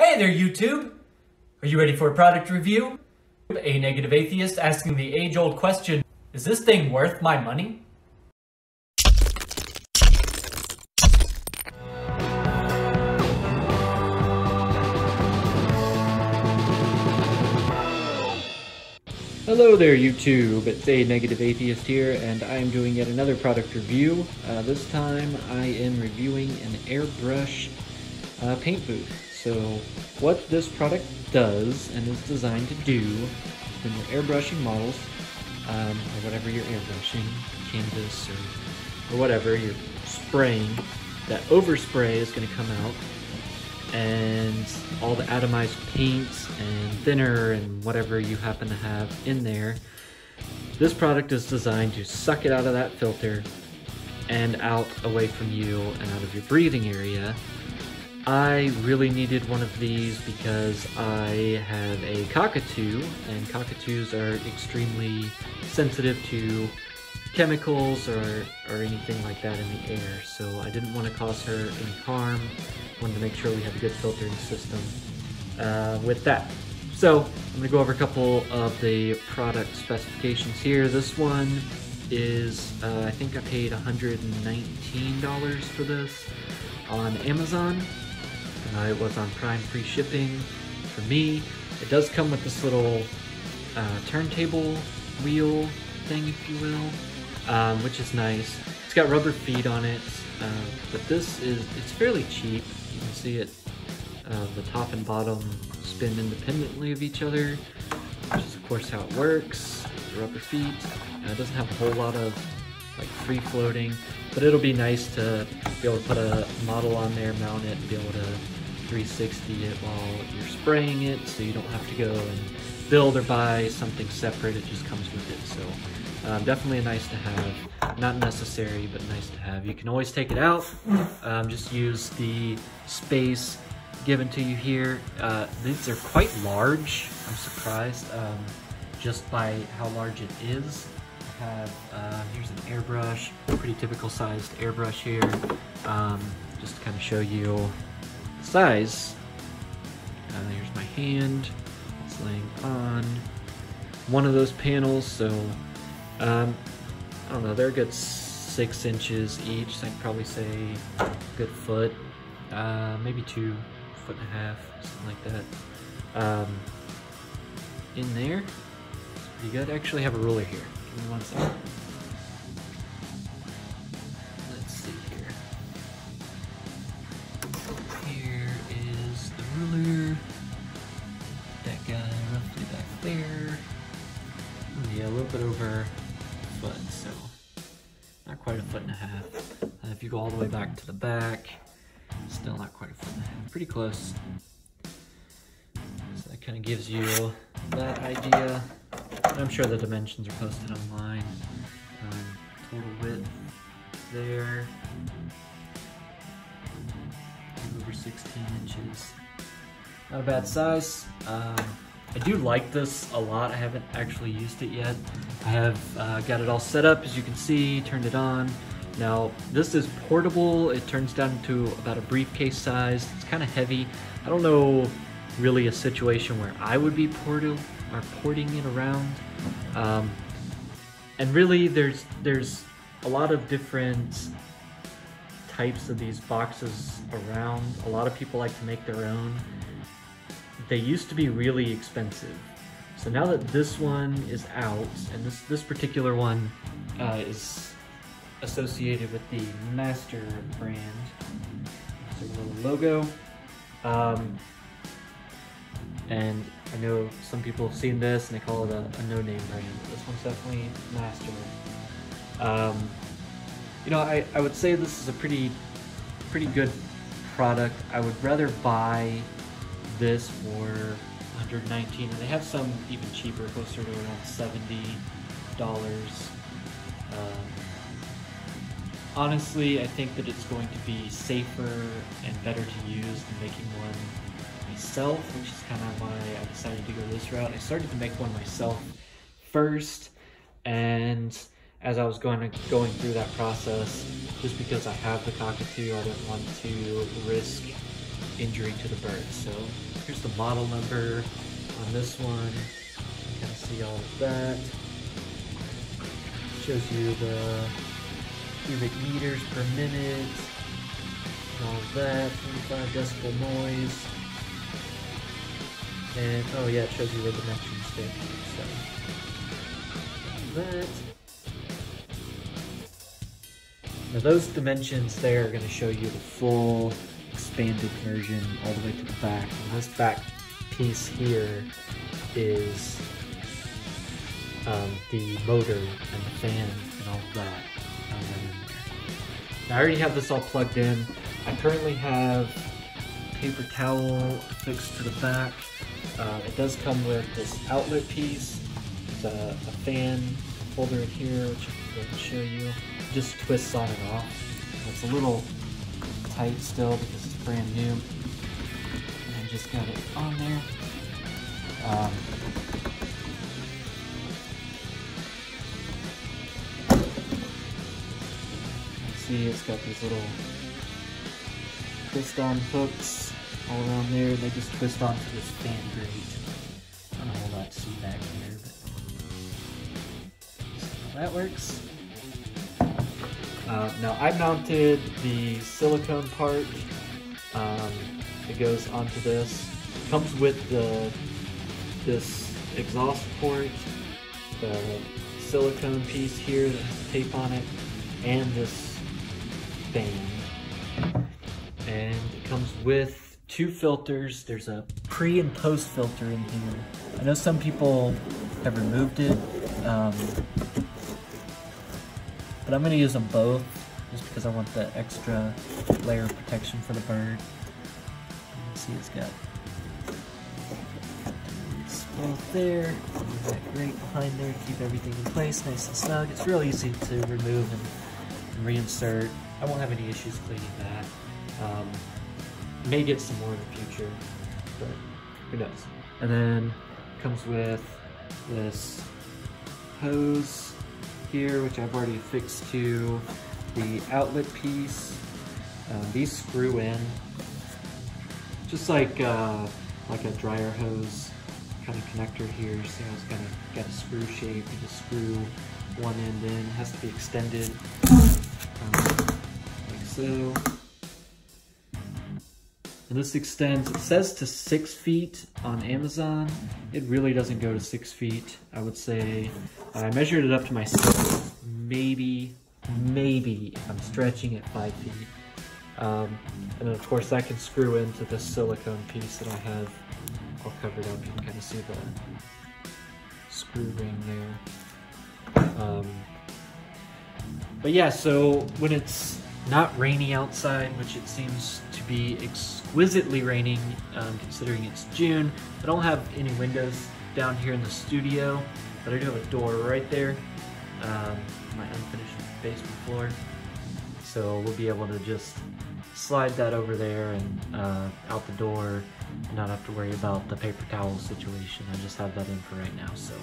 Hey there, YouTube! Are you ready for a product review? A negative atheist asking the age-old question, is this thing worth my money? Hello there YouTube, it's a Negative Atheist here and I am doing yet another product review. Uh, this time I am reviewing an airbrush uh, paint booth. So what this product does and is designed to do when you're airbrushing models, um, or whatever you're airbrushing, canvas or, or whatever, you're spraying, that overspray is going to come out and all the atomized paints and thinner and whatever you happen to have in there. This product is designed to suck it out of that filter and out away from you and out of your breathing area. I really needed one of these because I have a cockatoo and cockatoos are extremely sensitive to chemicals or, or anything like that in the air. So I didn't want to cause her any harm. Wanted to make sure we had a good filtering system uh, with that. So I'm going to go over a couple of the product specifications here. This one is, uh, I think I paid $119 for this on Amazon. Uh, it was on Prime free shipping for me. It does come with this little uh, turntable wheel thing, if you will um, which is nice. It's got rubber feet on it, uh, but this is, it's fairly cheap. You can see it, uh, the top and bottom spin independently of each other, which is of course how it works. Rubber feet. Uh, it doesn't have a whole lot of like free floating, but it'll be nice to be able to put a model on there, mount it, and be able to 360 it while you're spraying it, so you don't have to go and build or buy something separate. It just comes with it. So um, definitely nice to have. Not necessary, but nice to have. You can always take it out. Um, just use the space given to you here. Uh, these are quite large. I'm surprised um, just by how large it is. Have, uh, here's an airbrush, pretty typical sized airbrush here. Um, just to kind of show you size. Uh, here's my hand. It's laying on one of those panels, so um, I don't know, they're a good six inches each, I'd probably say a good foot, uh, maybe two, foot and a half, something like that. Um, in there, it's pretty good. I actually have a ruler here. Give me one second. Let's see here. Here is the ruler. That guy roughly back there. Yeah, a little bit over foot, so not quite a foot and a half. Uh, if you go all the way back to the back, still not quite a foot and a half, pretty close. So that kind of gives you that idea. I'm sure the dimensions are posted online. Um, total width there, over 16 inches. Not a bad size. Um, I do like this a lot. I haven't actually used it yet. I have uh, got it all set up, as you can see, turned it on. Now, this is portable. It turns down to about a briefcase size. It's kind of heavy. I don't know really a situation where I would be portal or porting it around. Um, and really, there's there's a lot of different types of these boxes around. A lot of people like to make their own they used to be really expensive. So now that this one is out, and this, this particular one uh, is associated with the Master brand, little logo. Um, and I know some people have seen this and they call it a, a no-name brand. This one's definitely Master. Um, you know, I, I would say this is a pretty, pretty good product. I would rather buy this for 119 and they have some even cheaper closer to around 70 dollars um, honestly I think that it's going to be safer and better to use than making one myself which is kind of why I decided to go this route I started to make one myself first and as I was going going through that process just because I have the cockatoo I didn't want to risk injury to the bird. So here's the model number on this one. You can see all of that. Shows you the cubic meters per minute, all that, 25 decibel noise. And oh yeah, it shows you where the dimensions there. So that. Now those dimensions there are going to show you the full expanded version all the way to the back. And this back piece here is um, the motor and the fan and all that. Um, I already have this all plugged in. I currently have paper towel fixed to the back. Uh, it does come with this outlet piece, a, a fan holder in here, which I can show you just twists on and off. It's a little tight still because it's brand new. And just got it on there. Um, see it's got these little twist on hooks all around there. They just twist onto this fan grate. Don't know to see back here, but how that works. Uh, now I mounted the silicone part. Um, it goes onto this. Comes with the this exhaust port, the silicone piece here that has tape on it, and this fan. And it comes with two filters. There's a pre and post filter in here. I know some people have removed it. Um, but I'm gonna use them both just because I want the extra layer of protection for the bird. see it's got both there, that grate behind there keep everything in place nice and snug. It's real easy to remove and, and reinsert. I won't have any issues cleaning that. Um, may get some more in the future, but who knows. And then comes with this hose here, which I've already fixed to the outlet piece. Um, these screw in, just like uh, like a dryer hose kind of connector here. So it's got a, got a screw shape. You just screw one end in. It has to be extended um, like so. And this extends, it says to six feet on Amazon. It really doesn't go to six feet. I would say, I measured it up to my six, maybe, maybe I'm stretching it five feet. Um, and then of course that can screw into this silicone piece that I have all covered up. You can kind of see the screw ring there. Um, but yeah, so when it's not rainy outside, which it seems to be exquisitely raining um, considering it's June. I don't have any windows down here in the studio, but I do have a door right there, um, my unfinished basement floor. So we'll be able to just slide that over there and uh, out the door, and not have to worry about the paper towel situation. I just have that in for right now. So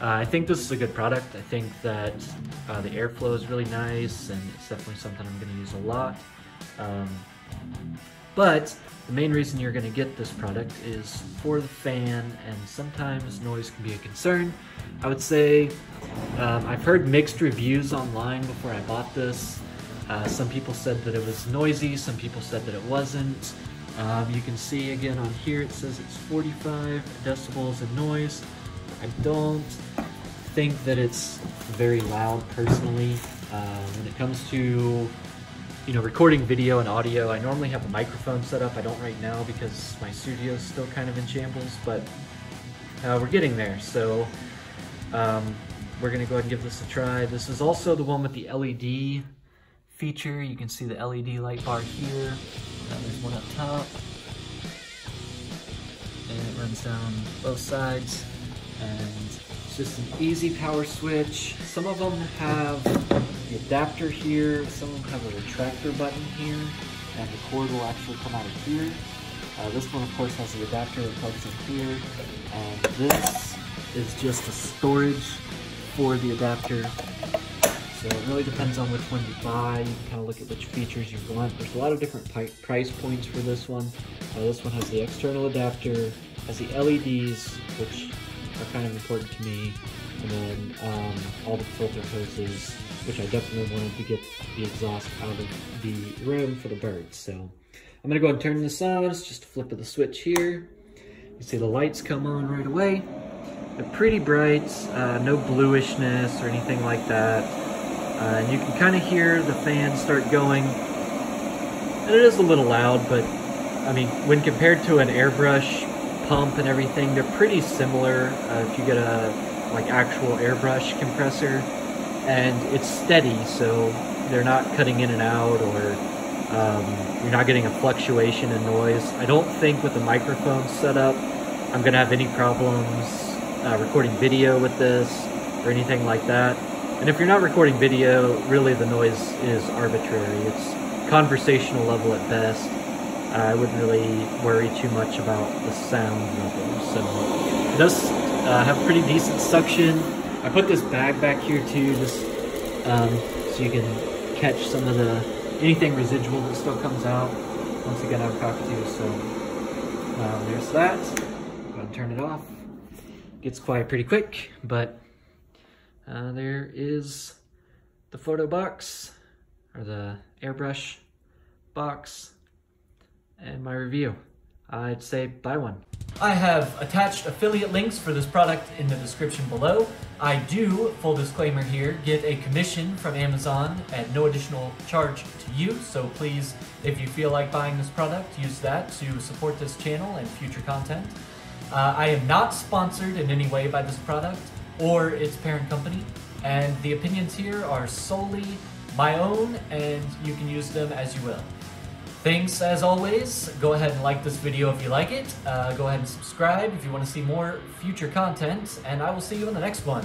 uh, I think this is a good product. I think that uh, the airflow is really nice and it's definitely something I'm going to use a lot. Um, but the main reason you're going to get this product is for the fan and sometimes noise can be a concern. I would say um, I've heard mixed reviews online before I bought this. Uh, some people said that it was noisy, some people said that it wasn't. Um, you can see again on here it says it's 45 decibels of noise. I don't think that it's very loud personally. Uh, when it comes to you know, recording video and audio, I normally have a microphone set up. I don't right now because my studio is still kind of in shambles, but uh, we're getting there. So um, we're gonna go ahead and give this a try. This is also the one with the LED feature. You can see the LED light bar here. Now there's one up top. And it runs down both sides. And it's just an easy power switch. Some of them have the adapter here. Some of them have a retractor button here. And the cord will actually come out of here. Uh, this one, of course, has the adapter that plugs in here. And this is just a storage for the adapter. So it really depends on which one you buy. You can kind of look at which features you want. There's a lot of different price points for this one. Uh, this one has the external adapter, has the LEDs, which are kind of important to me, and then um, all the filter hoses, which I definitely wanted to get the exhaust out of the room for the birds. So I'm gonna go and turn this on. It's just a flip of the switch here. You see the lights come on right away. They're pretty bright, uh, no bluishness or anything like that. Uh, and you can kind of hear the fan start going. And it is a little loud, but I mean, when compared to an airbrush pump and everything, they're pretty similar. Uh, if you get a like actual airbrush compressor, and it's steady, so they're not cutting in and out or um, you're not getting a fluctuation in noise. I don't think with the microphone setup, I'm gonna have any problems uh, recording video with this or anything like that. And if you're not recording video, really the noise is arbitrary. It's conversational level at best. I wouldn't really worry too much about the sound level. So it does uh, have pretty decent suction. I put this bag back here too, just um, so you can catch some of the anything residual that still comes out. Once again, I'm cockatoo, so um, there's that. Go and turn it off gets quiet pretty quick, but uh, there is the photo box, or the airbrush box, and my review. I'd say buy one. I have attached affiliate links for this product in the description below. I do, full disclaimer here, get a commission from Amazon at no additional charge to you, so please, if you feel like buying this product, use that to support this channel and future content. Uh, I am not sponsored in any way by this product or its parent company, and the opinions here are solely my own, and you can use them as you will. Thanks as always. Go ahead and like this video if you like it. Uh, go ahead and subscribe if you want to see more future content, and I will see you in the next one.